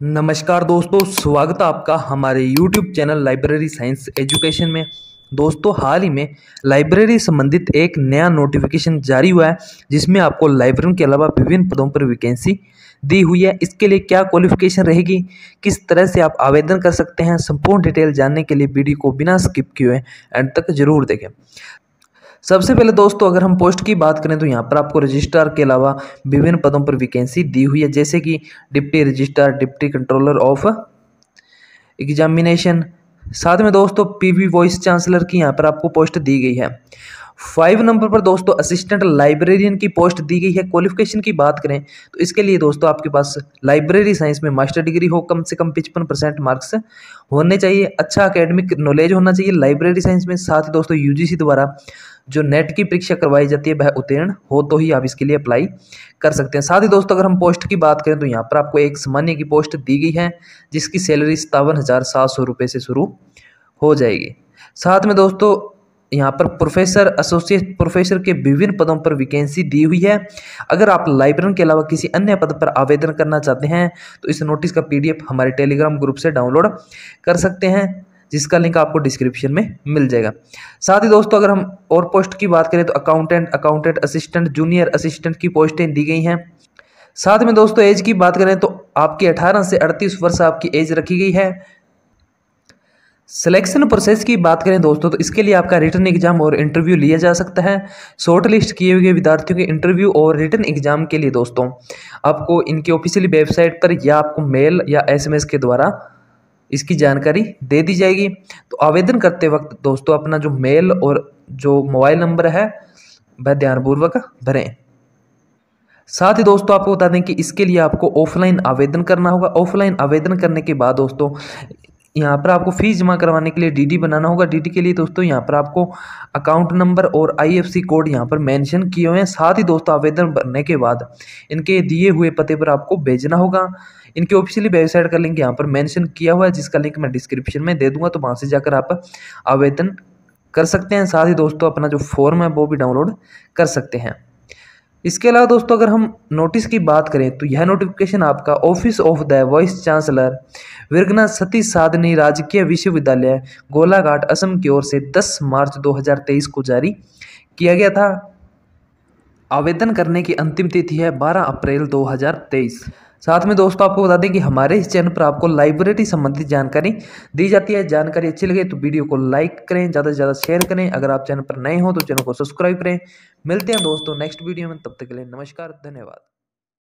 नमस्कार दोस्तों, स्वागत है आपका हमारे YouTube channel library science education में। दोस्तों, हाल ही में लाइब्रेरी संबंधित एक नया नोटिफिकेशन जारी हुआ है, जिसमें आपको लाइब्रेरी के अलावा विभिन्न पदों पर वैकेंसी दी हुई है। इसके लिए क्या क्वालिफिकेशन रहेगी, किस तरह से आप आवेदन कर सकते हैं, संपूर्ण डिटेल जानने के लिए वीडियो को बिना स्किप किए एंड तक ज़रूर देखें। सबसे पहले दोस्तों, अगर हम पोस्ट की बात करें तो यहाँ पर आपको रजिस्ट्रार के अलावा विभिन्न पदों पर वैकेंसी दी हुई है, जैसे कि deputy registrar deputy controller of examination साथ में दोस्तों पीवी वॉइस चांसलर की यहाँ पर आपको पोस्ट दी गई है। फाइव नंबर पर दोस्तों असिस्टेंट लाइब्रेरियन की पोस्ट दी गई है। क्वालिफिकेशन की बात करें तो इसके लिए दोस्तों, आपके पास लाइब्रेरी साइंस में मास्टर डिग्री हो, कम से कम पिचपन परसेंट मार्क्स होने चाहिए। अच्छा अकेडमिक नॉलेज होना चाहिए लाइब्रेरी साइंस में। साथ ही दोस्तों यूजीसी द्वारा जो नेट की परीक्षा करवाई जाती है, वह उत्तीर्ण हो तो ही आप इसके लिए अप्लाई कर सकते हैं। साथ ही दोस्तों, अगर हम पोस्ट की बात करें तो यहाँ पर आपको एक सामान्य की पोस्ट दी गई है, जिसकी सैलरी सतावन हज़ार सात सौ रुपये से शुरू हो जाएगी। साथ में दोस्तों, यहाँ पर प्रोफेसर एसोसिएट प्रोफेसर के विभिन्न पदों पर वैकेंसी दी हुई है। अगर आप लाइब्रेरी के अलावा किसी अन्य पद पर आवेदन करना चाहते हैं तो इस नोटिस का पीडीएफ हमारे टेलीग्राम ग्रुप से डाउनलोड कर सकते हैं। जिसका लिंक आपको डिस्क्रिप्शन में मिल जाएगा। साथ ही दोस्तों, अगर हम और पोस्ट की बात करें तो accountant accountant assistant junior assistant की पोस्टें दी गई हैं। साथ में दोस्तों एज की बात करें तो आपकी 18 से 38 वर्ष आपकी एज रखी गई है। सिलेक्शन प्रोसेस की बात करें दोस्तों तो इसके लिए आपका रिटर्न एग्ज़ाम और इंटरव्यू लिया जा सकता है। शॉर्ट लिस्ट किए हुए विद्यार्थियों के इंटरव्यू और रिटर्न एग्ज़ाम के लिए दोस्तों, आपको इनके ऑफिशियली वेबसाइट पर या आपको मेल या एसएमएस के द्वारा इसकी जानकारी दे दी जाएगी। तो आवेदन करते वक्त दोस्तों अपना जो मेल और जो मोबाइल नंबर है, वह ध्यानपूर्वक भरें। साथ ही दोस्तों आपको बता दें कि इसके लिए आपको ऑफलाइन आवेदन करना होगा। ऑफलाइन आवेदन करने के बाद दोस्तों यहाँ पर आपको फ़ीस जमा करवाने के लिए डीडी बनाना होगा। डीडी के लिए दोस्तों यहाँ पर आपको अकाउंट नंबर और आईएफसी कोड यहाँ पर मेंशन किए हुए हैं। साथ ही दोस्तों आवेदन भरने के बाद इनके दिए हुए पते पर आपको भेजना होगा। इनकी ऑफिशियली वेबसाइट का लिंक यहाँ पर मेंशन किया हुआ है, जिसका लिंक मैं डिस्क्रिप्शन में दे दूँगा। तो वहाँ से जाकर आप आवेदन कर सकते हैं। साथ ही दोस्तों अपना जो फॉर्म है, वो भी डाउनलोड कर सकते हैं। इसके अलावा दोस्तों, अगर हम नोटिस की बात करें तो यह नोटिफिकेशन आपका office of the vice chancellor Virangana Sati Sadhani Rajkiya Vishwavidyalaya, Golaghat, Assam की ओर से 10 मार्च 2023 को जारी किया गया था। आवेदन करने की अंतिम तिथि है 12 अप्रैल 2023 साथ में दोस्तों, आपको बता दें कि हमारे इस चैनल पर आपको लाइब्रेरी संबंधित जानकारी दी जाती है। जानकारी अच्छी लगे तो वीडियो को लाइक करें, ज़्यादा से ज़्यादा शेयर करें। अगर आप चैनल पर नए हो तो चैनल को सब्सक्राइब करें। मिलते हैं दोस्तों नेक्स्ट वीडियो में, तब तक के लिए नमस्कार, धन्यवाद।